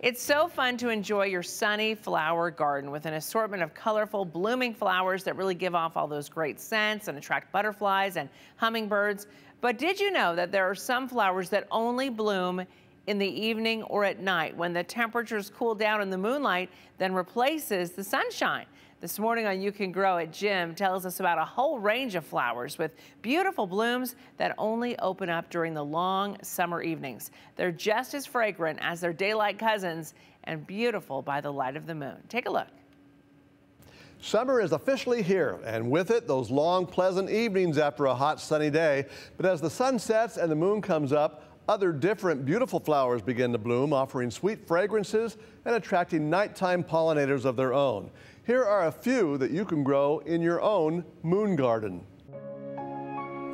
It's so fun to enjoy your sunny flower garden with an assortment of colorful blooming flowers that really give off all those great scents and attract butterflies and hummingbirds. But did you know that there are some flowers that only bloom in the evening or at night when the temperatures cool down and the moonlight then replaces the sunshine. This morning on You Can Grow It, Jim tells us about a whole range of flowers with beautiful blooms that only open up during the long summer evenings. They're just as fragrant as their daylight cousins and beautiful by the light of the moon. Take a look. Summer is officially here, and with it, those long, pleasant evenings after a hot, sunny day. But as the sun sets and the moon comes up, other different beautiful flowers begin to bloom, offering sweet fragrances and attracting nighttime pollinators of their own. Here are a few that you can grow in your own moon garden.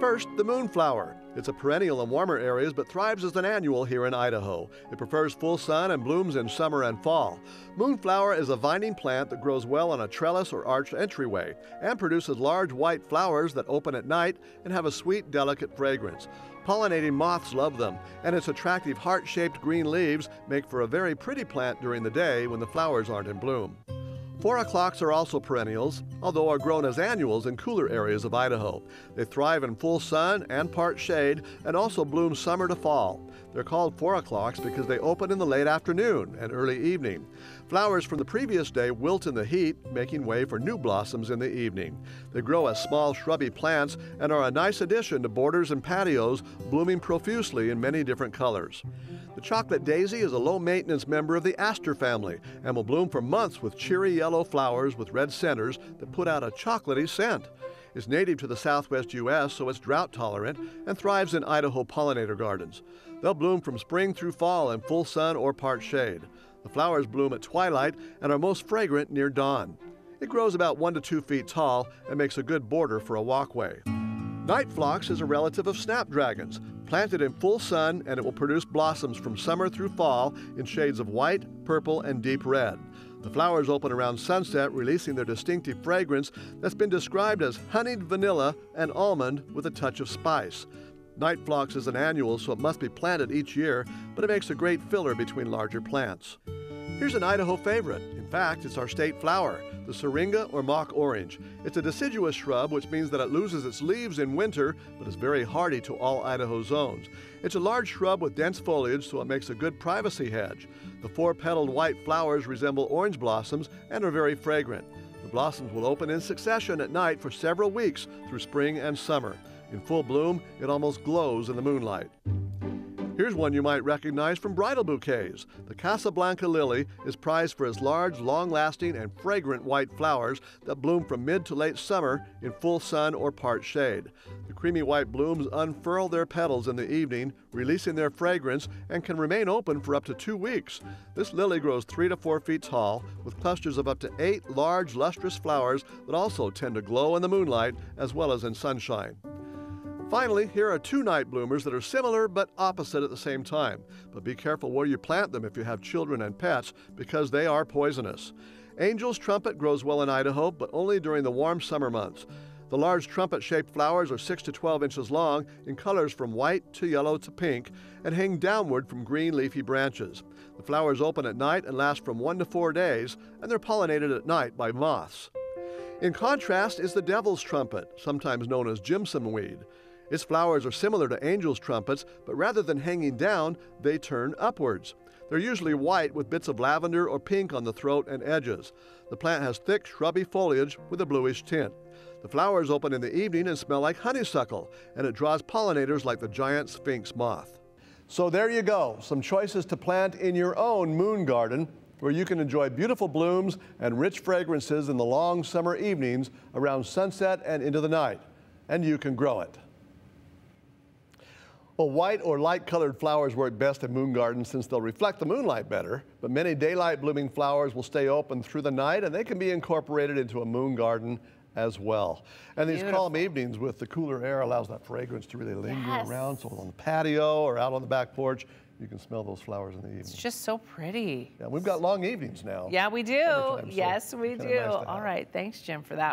First, the moonflower. It's a perennial in warmer areas but thrives as an annual here in Idaho. It prefers full sun and blooms in summer and fall. Moonflower is a vining plant that grows well on a trellis or arched entryway and produces large white flowers that open at night and have a sweet, delicate fragrance. Pollinating moths love them, and its attractive heart shaped green leaves make for a very pretty plant during the day when the flowers aren't in bloom. Four o'clocks are also perennials, although are grown as annuals in cooler areas of Idaho. They thrive in full sun and part shade and also bloom summer to fall. They're called four o'clocks because they open in the late afternoon and early evening. Flowers from the previous day wilt in the heat, making way for new blossoms in the evening. They grow as small shrubby plants and are a nice addition to borders and patios, blooming profusely in many different colors. The chocolate daisy is a low maintenance member of the aster family and will bloom for months with cheery yellow flowers with red centers that put out a chocolatey scent. It's native to the southwest U.S., so it's drought tolerant and thrives in Idaho pollinator gardens. They'll bloom from spring through fall in full sun or part shade. The flowers bloom at twilight and are most fragrant near dawn. It grows about one to two feet tall and makes a good border for a walkway. Night phlox is a relative of snapdragons. Planted in full sun and it will produce blossoms from summer through fall in shades of white, purple, and deep red. The flowers open around sunset, releasing their distinctive fragrance that's been described as honeyed vanilla and almond with a touch of spice. Night phlox is an annual, so it must be planted each year, but it makes a great filler between larger plants. Here's an Idaho favorite. In fact, it's our state flower, the syringa or mock orange. It's a deciduous shrub, which means that it loses its leaves in winter, but is very hardy to all Idaho zones. It's a large shrub with dense foliage, so it makes a good privacy hedge. The four-petaled white flowers resemble orange blossoms and are very fragrant. The blossoms will open in succession at night for several weeks through spring and summer. In full bloom, it almost glows in the moonlight. Here's one you might recognize from bridal bouquets. The Casablanca lily is prized for its large, long-lasting, and fragrant white flowers that bloom from mid to late summer in full sun or part shade. The creamy white blooms unfurl their petals in the evening, releasing their fragrance, and can remain open for up to two weeks. This lily grows three to four feet tall, with clusters of up to eight large, lustrous flowers that also tend to glow in the moonlight as well as in sunshine. Finally, here are two night bloomers that are similar but opposite at the same time. But be careful where you plant them if you have children and pets because they are poisonous. Angel's trumpet grows well in Idaho, but only during the warm summer months. The large trumpet shaped flowers are 6 to 12 inches long in colors from white to yellow to pink and hang downward from green leafy branches. The flowers open at night and last from one to four days, and they're pollinated at night by moths. In contrast is the devil's trumpet, sometimes known as jimson weed. Its flowers are similar to angel's trumpets, but rather than hanging down, they turn upwards. They're usually white with bits of lavender or pink on the throat and edges. The plant has thick, shrubby foliage with a bluish tint. The flowers open in the evening and smell like honeysuckle, and it draws pollinators like the giant sphinx moth. So there you go, some choices to plant in your own moon garden where you can enjoy beautiful blooms and rich fragrances in the long summer evenings around sunset and into the night. And you can grow it. Well, white or light colored flowers work best in moon gardens since they'll reflect the moonlight better, but many daylight blooming flowers will stay open through the night and they can be incorporated into a moon garden as well. And these Beautiful. calm evenings with the cooler air allows that fragrance to really linger yes. around. So on the patio or out on the back porch, you can smell those flowers in the evening. It's just so pretty. Yeah, we've got long evenings now. Yeah, we do. So yes, we do. Nice All right. Thanks, Jim, for that.